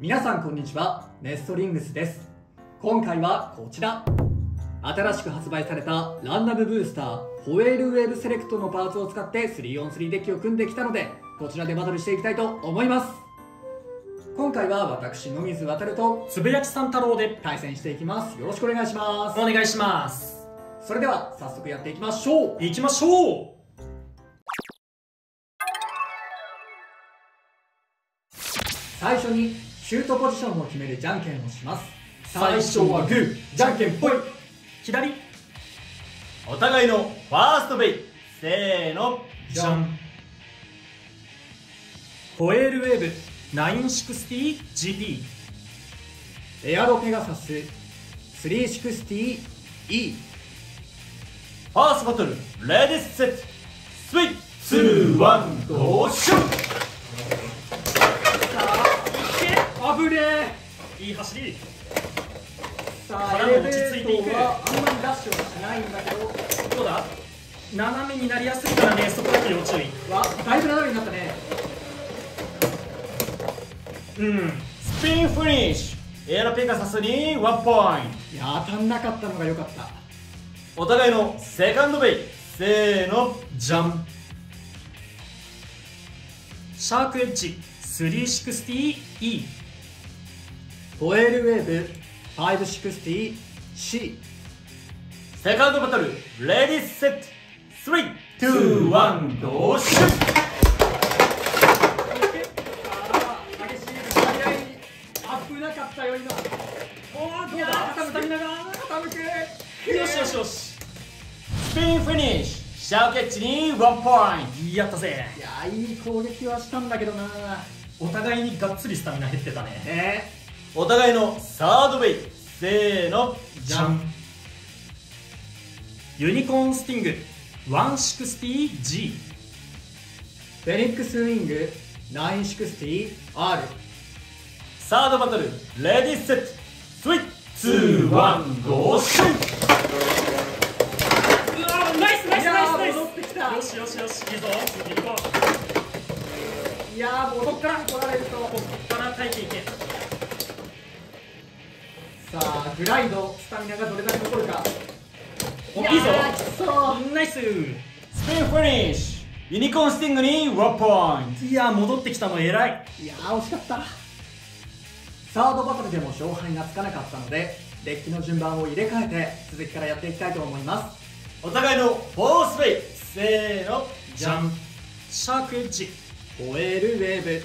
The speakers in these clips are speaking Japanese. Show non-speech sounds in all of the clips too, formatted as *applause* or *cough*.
皆さんこんにちは。ネストリングスです。今回はこちら。新しく発売されたランダムブースターホエールウェーブセレクトのパーツを使って 3on3 デッキを組んできたのでこちらでバトルしていきたいと思います。今回は私野水渡とつぶやきさん太郎で。対戦していきます。よろしくお願いします。お願いします。それでは早速やっていきましょう。行きましょう。最初にシュートポジションを決めるじゃんけんをします。最初はグー。じゃんけんぽい。左。お互いのファーストベイ。せーの。じゃん。ホエールウェーブ。960GP エアロペガサス。360E ファーストバトル。レディーセット。スイッツーワン。ゴーシュあぶねえ。いい走り。さあ落ち着いていく。エレベートはあんまりダッシュはしないんだけど。どうだ？斜めになりやすいからねそこだけ要注意。わだいぶ斜めになったね。うん。スピンフィニッシュ。エアロペガサスにワンポイント。いや当たんなかったのが良かった。お互いのセカンドベイ。せーのじゃんシャークエッジ。360E ホエールウェーブ 560C セカンドバトルレディーセット。スリーツーワンゴーシュ。あー激しい危なかったよ今。おーどうだ？ースタミナが傾くよしよしよし。スピンフィニッシュ。シャークエッジにワンポイントやったぜ。いやーいい攻撃はしたんだけどなお互いにがっつりスタミナ減ってたね。ね。とお互いのサードベイせーの。じゃん。ユニコーンスティング。160G フェニックスウィング。960R サードバトル。レディーセット。スイッツーワンゴーシュうわーナイスナイスナイスナイいやー戻ってきた。よしよしよしいいぞ。次行こう。いやーもうどっから来られると。こっから耐えていけさあグライドスタミナがどれだけ残るか。おいいぞ。ナイススピンフィニッシュユニコーンス。ティングにワンポイントいや戻ってきたの偉い。いやー惜しかった。サードバトルでも勝敗がつかなかったのでデッキの順番を入れ替えて続きからやっていきたいと思います。お互いのフォースベイせーのじゃんシャークエッジホエールウェーブ。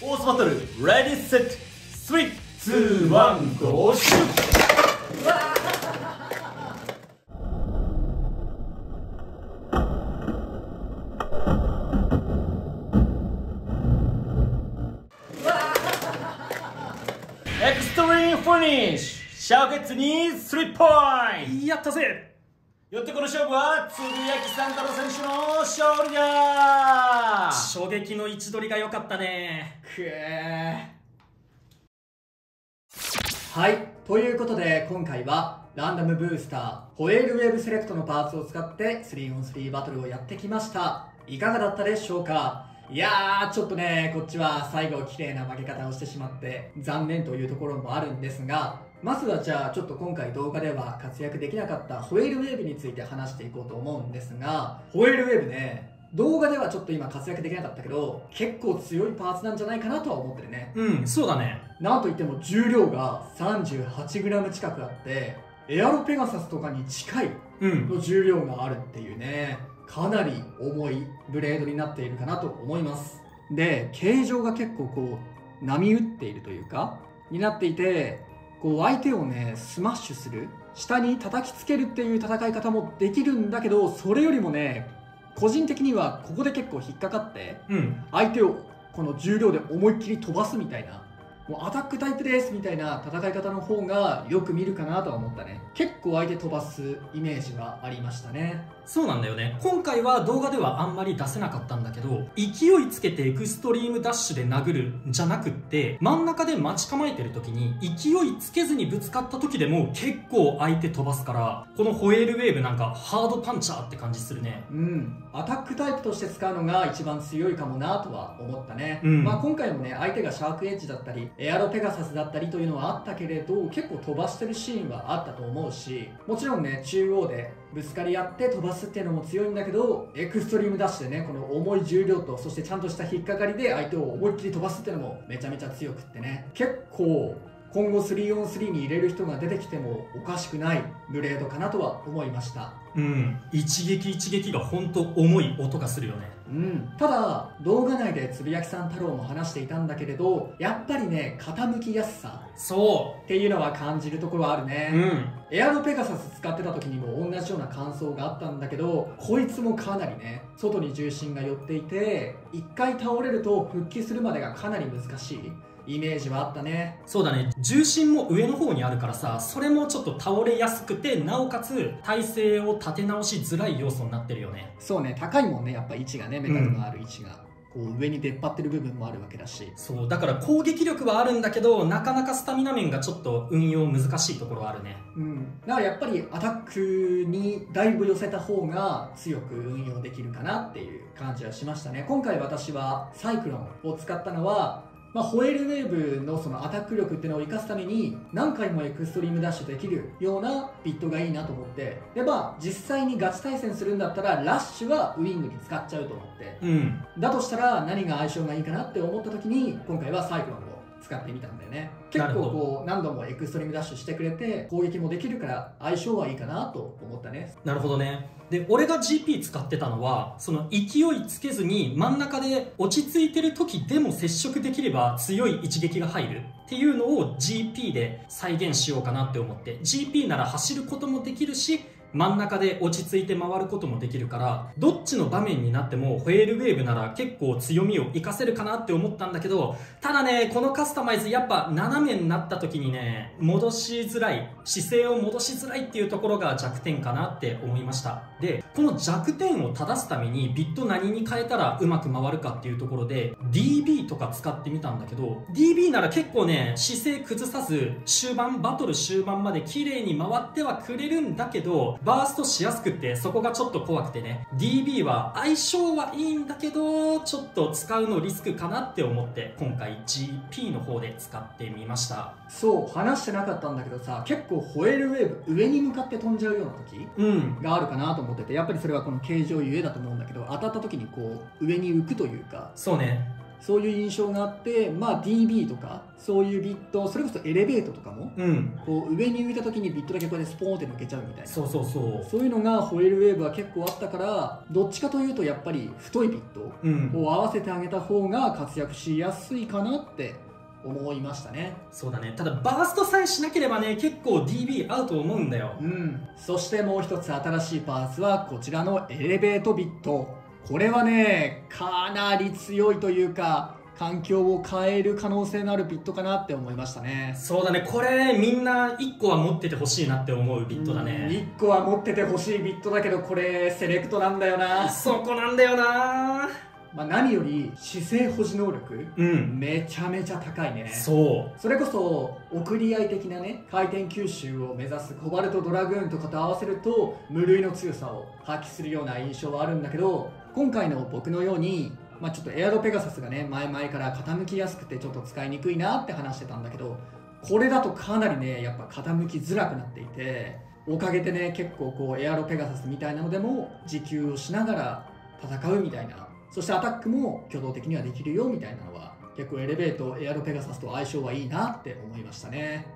フォースバトル。 Ready set three two one go shootエクストリームフィニッシュ。シャークエッジにスリーポイントやったぜ。とよってこの勝負はつぶやきさん太郎選手の勝利だ衝撃の位置取りが良かったね。くえはい。ということで今回はランダムブースターホエールウェーブセレクトのパーツを使って 3on3 バトルをやってきました。いかがだったでしょうか？いやーちょっとねこっちは最後綺麗な負け方をしてしまって残念というところもあるんですがまずはじゃあちょっと今回動画では活躍できなかったホエールウェーブについて話していこうと思うんですがホエールウェーブね動画ではちょっと今活躍できなかったけど結構強いパーツなんじゃないかなとは思ってるね。うんそうだね。なんといっても重量が 38g 近くあってエアロペガサスとかに近いうん。の重量があるっていうねかなり重いブレードになっているかなと思います。で形状が結構こう波打っているというかになっていてこう相手をねスマッシュする下に叩きつけるっていう戦い方もできるんだけどそれよりもね個人的にはここで結構引っかかってうん。相手をこの重量で思いっきり飛ばすみたいなもうアタックタイプですみたいな戦い方の方がよく見るかなとは思ったね。結構相手飛ばすイメージはありましたね。そうなんだよね。今回は動画ではあんまり出せなかったんだけど勢いつけてエクストリームダッシュで殴るんじゃなくって真ん中で待ち構えてる時に勢いつけずにぶつかった時でも結構相手飛ばすからこのホエールウェーブなんかハードパンチャーって感じするね。うん。アタックタイプとして使うのが一番強いかもなとは思ったね、うん。まあ今回もね相手がシャークエッジだったりエアロペガサスだったりというのはあったけれど結構飛ばしてるシーンはあったと思うしもちろんね中央でぶつかり合って飛ばすっていうのも強いんだけどエクストリームダッシュでねこの重い重量とそしてちゃんとした引っかかりで相手を思いっきり飛ばすっていうのもめちゃめちゃ強くってね。結構今後 3on3 に入れる人が出てきてもおかしくないブレードかなとは思いました。うん。一撃一撃が本当重い音がするよね。うん、ただ動画内でつぶやきさん太郎も話していたんだけれどやっぱりね傾きやすさそっていうのは感じるところはあるうね、ん。エアロペガサス使ってた時にも同じような感想があったんだけどこいつもかなりね外に重心が寄っていて一回倒れると復帰するまでがかなり難しいイメージはあったね。そうだね。重心も上の方にあるからさそれもちょっと倒れやすくてなおかつ体勢を立て直しづらい要素になってるよね。そうね。高いもんね。やっぱ位置がねメタルのある位置が、こう上に出っ張ってる部分もあるわけだし。そう。だから攻撃力はあるんだけどなかなかスタミナ面がちょっと運用難しいところはあるね。うん、だからやっぱりアタックにだいぶ寄せた方が強く運用できるかなっていう感じはしましたね。今回私はサイクロンを使ったのは、まあ、ホエールウェーブのそのアタック力っていうのを生かすために何回もエクストリームダッシュできるようなビットがいいなと思って。でまあ実際にガチ対戦するんだったらラッシュはウィングに使っちゃうと思って。うん。だとしたら何が相性がいいかなって思った時に今回はサイクロンを使ってみたんだよね。結構こう何度もエクストリームダッシュしてくれて攻撃もできるから相性はいいかなと思ったね。なるほどね。で俺が GP 使ってたのはその勢いつけずに真ん中で落ち着いてる時でも接触できれば強い一撃が入る。っていうのを GP で再現しようかなって思って。GP なら走ることもできるし真ん中で落ち着いて回ることもできるからどっちの場面になってもホエールウェーブなら結構強みを活かせるかなって思ったんだけどただねこのカスタマイズやっぱ斜めになった時にね戻しづらい姿勢を戻しづらいっていうところが弱点かなって思いました。でこの弱点を正すためにビット何に変えたらうまく回るかっていうところで DB とか使ってみたんだけど DB なら結構ね姿勢崩さず終盤バトル終盤まで綺麗に回ってはくれるんだけどバーストしやすくってそこがちょっと怖くてね。DB は相性はいいんだけどちょっと使うのリスクかなって思って今回 GP の方で使ってみました。そう話してなかったんだけどさ結構ホエールウェーブ上に向かって飛んじゃうような時うん。があるかなと思っててやっぱりそれはこの形状ゆえだと思うんだけど当たった時にこう上に浮くというか。そうねそういう印象があってまあ DB とかそういうビットそれこそエレベートとかもうん。こう上に浮いた時にビットだけこうやってスポーンって抜けちゃうみたいな。そうそうそう。そういうのがホエールウェーブは結構あったからどっちかというとやっぱり太いビットうん。を合わせてあげた方が活躍しやすいかなって思いましたね。そうだね。ただバーストさえしなければね結構 DB 合うと思うんだよ。うん。そしてもう一つ新しいパーツはこちらのエレベートビットこれはねかなり強いというか環境を変える可能性のあるビットかなって思いましたね。そうだね。これみんな1個は持っててほしいなって思うビットだね。1個は持っててほしいビットだけどこれセレクトなんだよな、そこなんだよな。まあ、何より姿勢保持能力うん。めちゃめちゃ高いね。そう。それこそ送り合い的なね回転吸収を目指すコバルトドラグーンとかと合わせると無類の強さを発揮するような印象はあるんだけど今回の僕のように、まあ、ちょっとエアロペガサスがね前々から傾きやすくてちょっと使いにくいなって話してたんだけどこれだとかなりねやっぱ傾きづらくなっていておかげでね結構こうエアロペガサスみたいなのでも持久をしながら戦うみたいな。そしてアタックも挙動的にはできるよみたいなのは結構エレベートエアロペガサスと相性はいいなって思いましたね。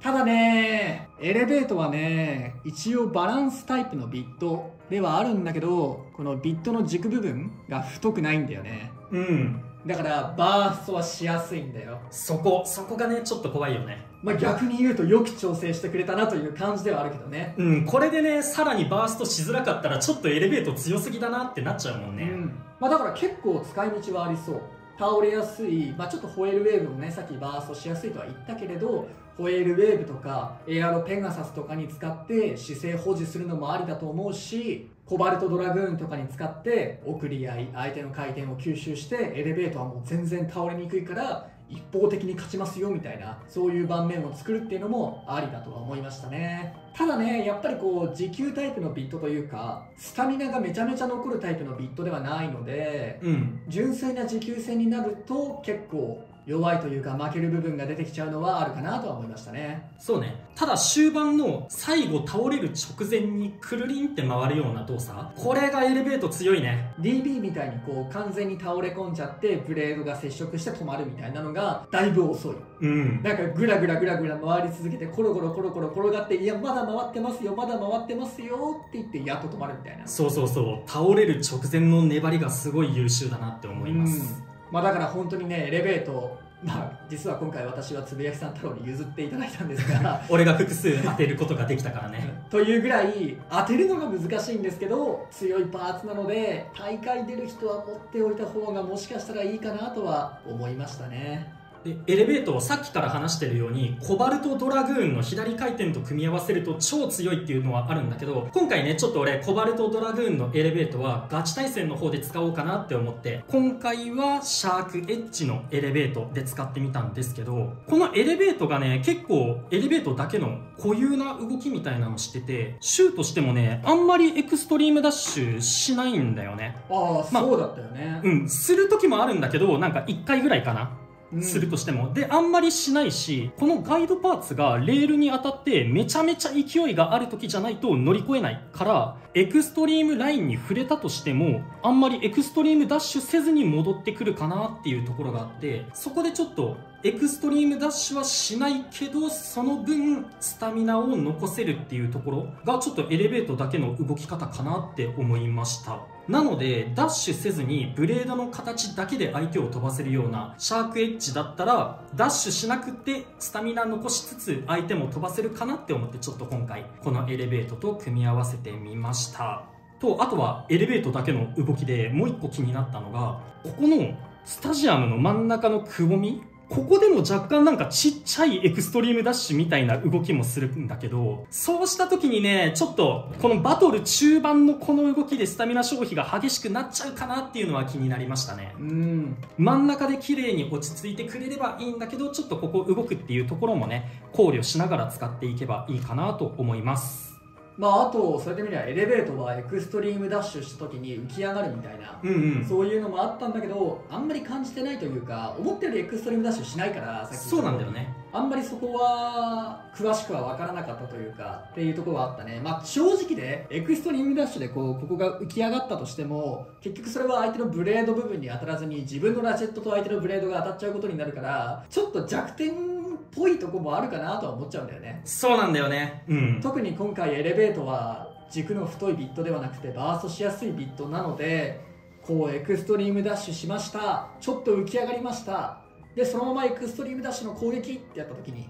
ただねエレベートはね一応バランスタイプのビットではあるんだけどこのビットの軸部分が太くないんだよね。うん。だからバーストはしやすいんだよ。そこそこがねちょっと怖いよね。まあ逆に言うとよく調整してくれたなという感じではあるけどね。うんこれでねさらにバーストしづらかったらちょっとエレベート強すぎだなってなっちゃうもんね。うん。まあ、だから結構使い道はありそう。倒れやすい、まあ、ちょっとホエールウェーブもねさっきバーストしやすいとは言ったけれどホエールウェーブとかエアロペガサスとかに使って姿勢保持するのもありだと思うしコバルトドラグーンとかに使って送り合い相手の回転を吸収してエレベートはもう全然倒れにくいから一方的に勝ちますよみたいなそういう盤面を作るっていうのもありだとは思いましたね。ただねやっぱりこう持久タイプのビットというかスタミナがめちゃめちゃ残るタイプのビットではないのでうん。純粋な持久戦になると結構弱いというか負ける部分が出てきちゃうのはあるかなとは思いましたね。そうね。ただ終盤の最後倒れる直前にくるりんって回るような動作。これがエレベート強いね。DB みたいにこう完全に倒れ込んじゃってブレードが接触して止まるみたいなのがだいぶ遅い。うん。なんかグラグラグラグラ回り続けてコロコロコロコロ転がっていやまだ回ってますよまだ回ってますよって言ってやっと止まるみたいな。そうそうそう。倒れる直前の粘りがすごい優秀だなって思います。うんまあだから本当にねエレベートまあ実は今回私はつぶやきさん太郎に譲っていただいたんですが *laughs* 俺が複数当てることができたからね。*laughs* というぐらい当てるのが難しいんですけど強いパーツなので大会出る人は持っておいた方がもしかしたらいいかなとは思いましたねでエレベートをさっきから話してるようにコバルトドラグーンの左回転と組み合わせると超強いっていうのはあるんだけど今回ねちょっと俺コバルトドラグーンのエレベートはガチ対戦の方で使おうかなって思って今回はシャークエッジのエレベートで使ってみたんですけどこのエレベートがね結構エレベートだけの固有な動きみたいなのしててシュートしてもねあんまりエクストリームダッシュしないんだよね。ああ、まあそうだったよね、うんする時もあるんだけどなんか1回ぐらいかな。うんするとしても、であんまりしないしこのガイドパーツがレールに当たってめちゃめちゃ勢いがある時じゃないと乗り越えないからエクストリームラインに触れたとしてもあんまりエクストリームダッシュせずに戻ってくるかなっていうところがあってそこでちょっとエクストリームダッシュはしないけどその分スタミナを残せるっていうところがちょっとエレベートだけの動き方かなって思いました。なのでダッシュせずにブレードの形だけで相手を飛ばせるようなシャークエッジだったらダッシュしなくてスタミナ残しつつ相手も飛ばせるかなって思ってちょっと今回このエレベートと組み合わせてみました。とあとはエレベートだけの動きでもう一個気になったのがここのスタジアムの真ん中のくぼみここでも若干なんかちっちゃいエクストリームダッシュみたいな動きもするんだけど、そうした時にね、ちょっとこのバトル中盤のこの動きでスタミナ消費が激しくなっちゃうかなっていうのは気になりましたね。うん真ん中で綺麗に落ち着いてくれればいいんだけど、ちょっとここ動くっていうところもね、考慮しながら使っていけばいいかなと思います。まああとそれで見ればエレベートはエクストリームダッシュした時に浮き上がるみたいな、うんうん。そういうのもあったんだけどあんまり感じてないというか思ったよりエクストリームダッシュしないからさっきそうなんだよね。あんまりそこは詳しくは分からなかったというかっていうところはあったねまあ正直でエクストリームダッシュでこうここが浮き上がったとしても結局それは相手のブレード部分に当たらずに自分のラチェットと相手のブレードが当たっちゃうことになるからちょっと弱点っぽいとこもあるかなとは思っちゃうんだよねそうなんだよね。うん。特に今回エレベートは軸の太いビットではなくてバーストしやすいビットなのでこうエクストリームダッシュしましたちょっと浮き上がりましたでそのままエクストリームダッシュの攻撃ってやった時に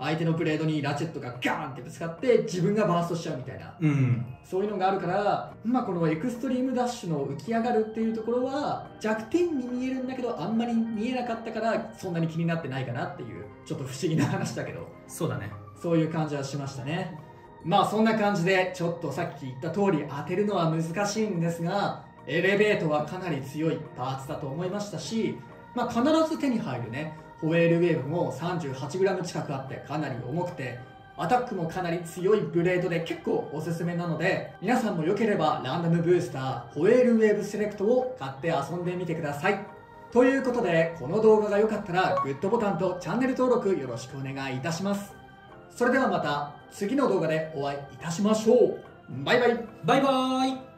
相手のブレードにラチェットがガーンってぶつかって自分がバーストしちゃうみたいなうん。そういうのがあるから、まあ、このエクストリームダッシュの浮き上がるっていうところは弱点に見えるんだけどあんまり見えなかったからそんなに気になってないかなっていうちょっと不思議な話だけどそうだね。そういう感じはしましたね。まあそんな感じでちょっとさっき言った通り当てるのは難しいんですがエレベートはかなり強いパーツだと思いましたし、まあ、必ず手に入るねホエールウェーブも 38g 近くあってかなり重くてアタックもかなり強いブレードで結構おすすめなので皆さんもよければランダムブースターホエールウェーブセレクトを買って遊んでみてください。ということでこの動画が良かったらグッドボタンとチャンネル登録よろしくお願いいたします。それではまた次の動画でお会いいたしましょう。バイバイ。バイバーイ。